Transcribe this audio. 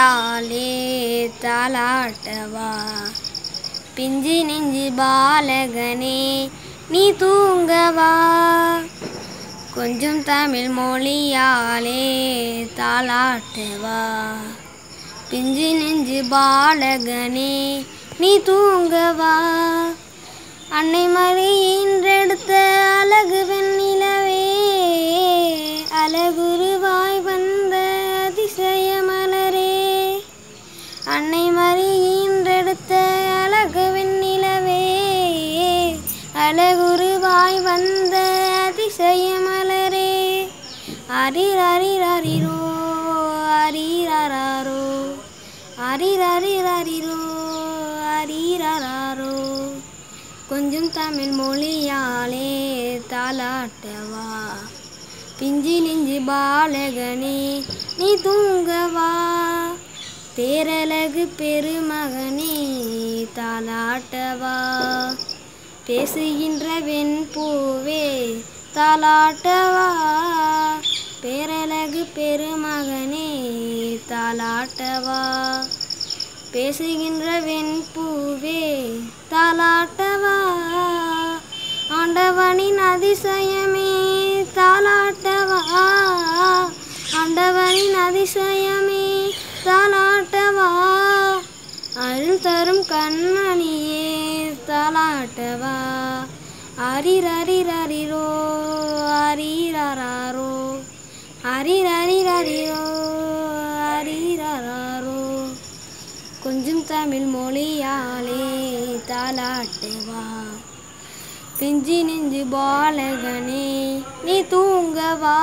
தாலே மொழியாலே தாலாட்டவா பிஞ்சி நெஞ்சு பாலகனே நீ தூங்கவா? கொஞ்சம் தமிழ் மொழியாலே தாலாட்டவா பிஞ்சி நெஞ்சு பாலகனே நீ தூங்கவா? அன்னை மாதிரி அன்னை மறியின்றெடுத்த அழகு வெண்ணிலவே. அழகுருவாய் வந்த அதிசய மலரே. அரிரரிரரிரோ அரிரராரோ அரிரரிரரிரோ அரிரராரோ கொஞ்சம் தமிழ் மொழியாலே தாளாட்டவா. பிஞ்சி நெஞ்சு பாலகனே நீ தூங்கவா. திரு பெருமகனே தாலாட்டவா பேசுகின்ற வெண்பூவே தாலாட்டவா பேரழகு பெருமகனே தாலாட்டவா பேசுகின்ற வெண்பூவே தாலாட்டவா ஆண்டவனின் அதிசயமே தாலாட்டவா ஆண்டவனின் அதிசயம் அருள் தலாட்டவா அரிரரிரரிரோ அரிரராரோ அரிரரிரரிரோ அரிரராரோ. கொஞ்சம் தமிழ் மொழியாலே தலாட்டுவா பிஞ்சி நெஞ்சு பாலகனே நீ தூங்கவா?